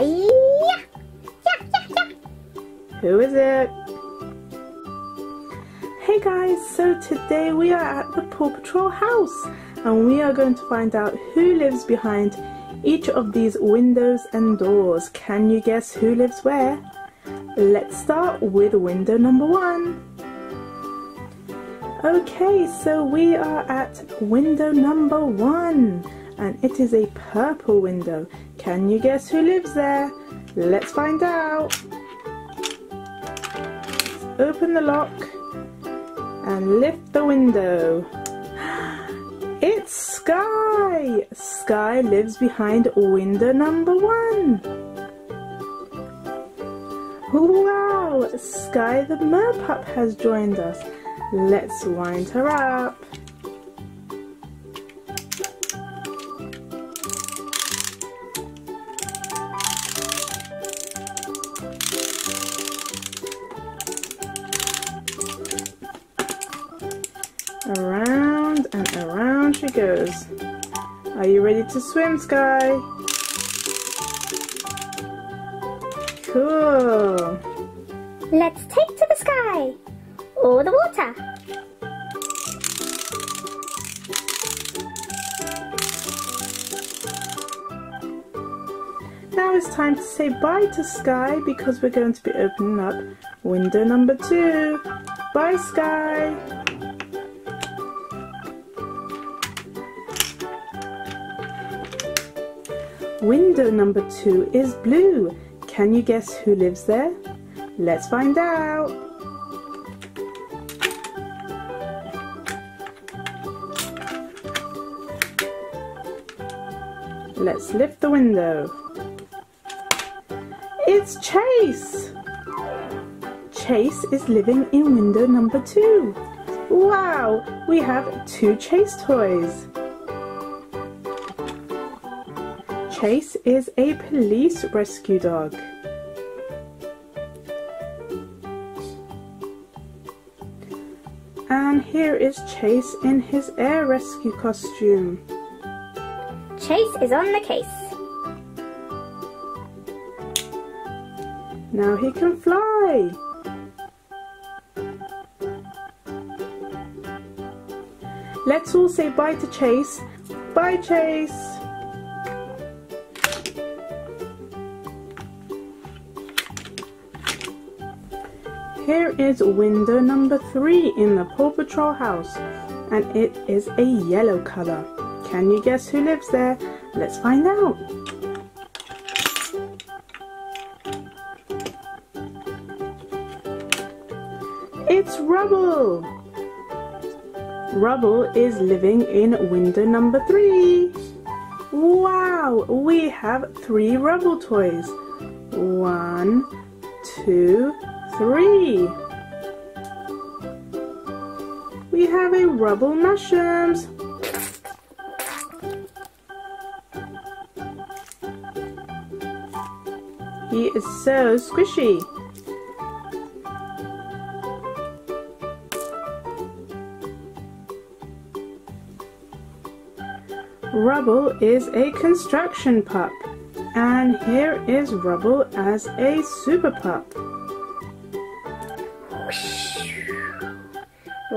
Yeah! Yeah, yeah! Who is it? Hey guys, so today we are at the Paw Patrol house and we are going to find out who lives behind each of these windows and doors. Can you guess who lives where? Let's start with window number one. Okay, so we are at window number one and it is a purple window. Can you guess who lives there? Let's find out. Open the lock and lift the window. It's Skye! Skye lives behind window number one. Wow! Skye the merpup has joined us. Let's wind her up. Goes. Are you ready to swim, Skye? Cool. Let's take to the sky or the water. Now it's time to say bye to Skye because we're going to be opening up window number two. Bye, Skye. Window number two is blue. Can you guess who lives there? Let's find out. Let's lift the window. It's Chase! Chase is living in window number two. Wow, we have two Chase toys. Chase is a police rescue dog. And here is Chase in his air rescue costume. Chase is on the case. Now he can fly. Let's all say bye to Chase. Bye, Chase. Here is window number three in the Paw Patrol house, and it is a yellow color. Can you guess who lives there? Let's find out. It's Rubble! Rubble is living in window number three. Wow, we have three Rubble toys. One, two, three. We have a Rubble Mash'ems. He is so squishy. Rubble is a construction pup. And here is Rubble as a super pup.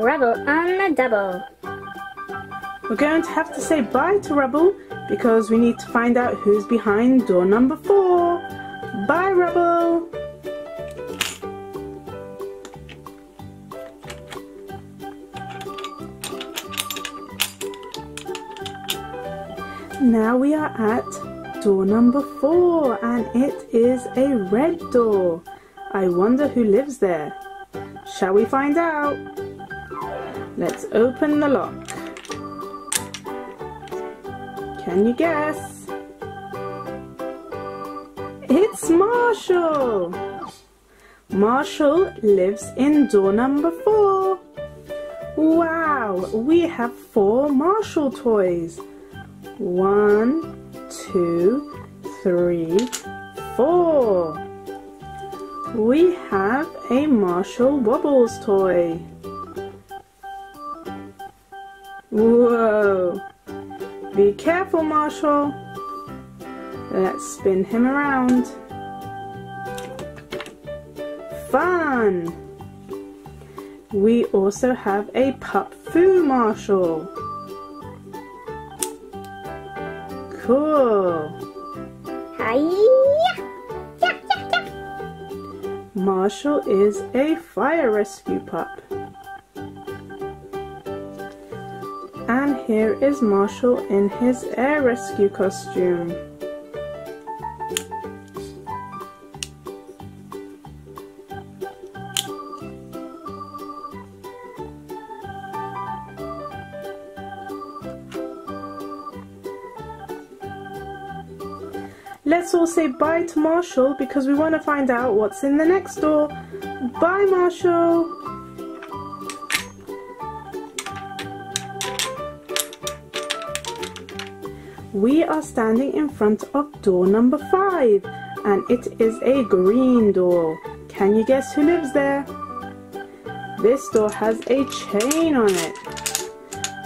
Rubble on the double. We're going to have to say bye to Rubble because we need to find out who's behind door number four. Bye, Rubble! Now we are at door number four and it is a red door. I wonder who lives there. Shall we find out? Let's open the lock. Can you guess? It's Marshall! Marshall lives in door number four. Wow, we have four Marshall toys. One, two, three, four. We have a Marshall Wobbles toy. Whoa! Be careful, Marshall. Let's spin him around. Fun! We also have a Pup-Fu Marshall. Cool. Hiya! Yeah, yeah, yeah. Marshall is a fire rescue pup. Here is Marshall in his air rescue costume. Let's all say bye to Marshall because we want to find out what's in the next door. Bye, Marshall. We are standing in front of door number five and it is a green door. Can you guess who lives there? This door has a chain on it.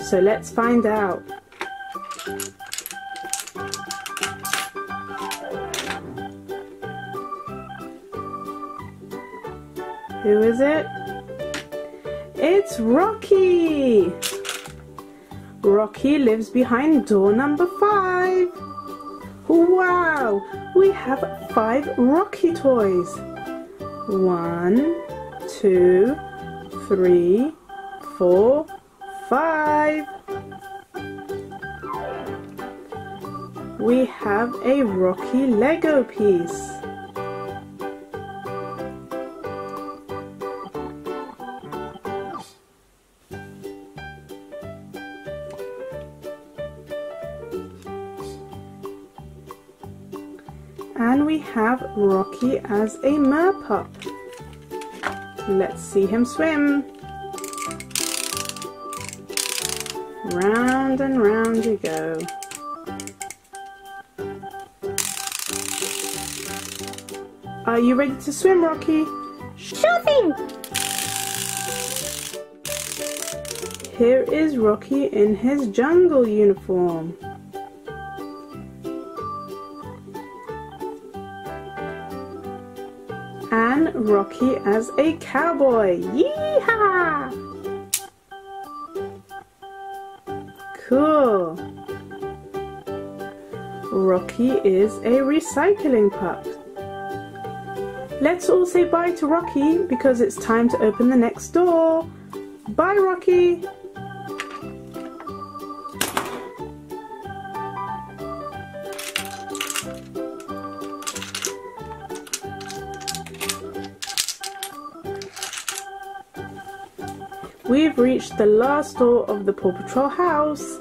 So let's find out. Who is it? It's Rocky! Rocky lives behind door number five. Wow! We have five Rocky toys. One, two, three, four, five. We have a Rocky Lego piece. And we have Rocky as a merpup. Let's see him swim. Round and round you go. Are you ready to swim, Rocky? Sure thing. Here is Rocky in his jungle uniform. And Rocky as a cowboy. Yeehaw! Cool. Rocky is a recycling pup. Let's all say bye to Rocky because it's time to open the next door. Bye, Rocky. We've reached the last door of the Paw Patrol house,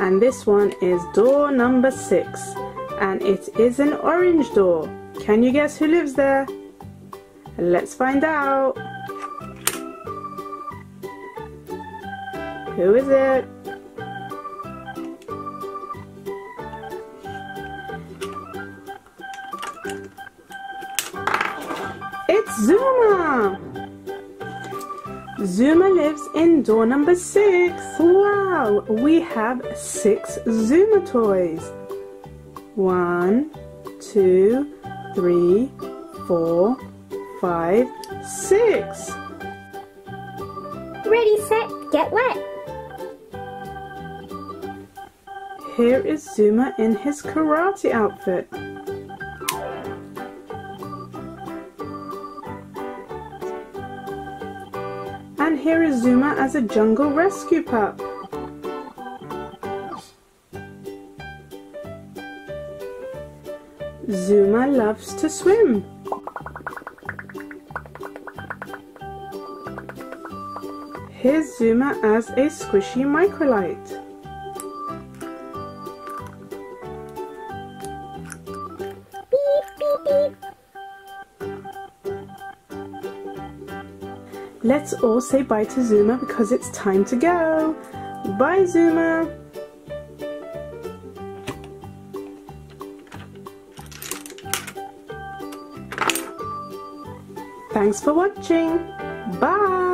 and this one is door number six, and it is an orange door. Can you guess who lives there? Let's find out. Who is it? It's Zuma! Zuma lives in door number six. Wow, we have six Zuma toys. One, two, three, four, five, six. Ready, set, get wet. Here is Zuma in his karate outfit. And here is Zuma as a jungle rescue pup. Zuma loves to swim. Here's Zuma as a squishy microlight. Let's all say bye to Zuma because it's time to go. Bye, Zuma. Thanks for watching. Bye.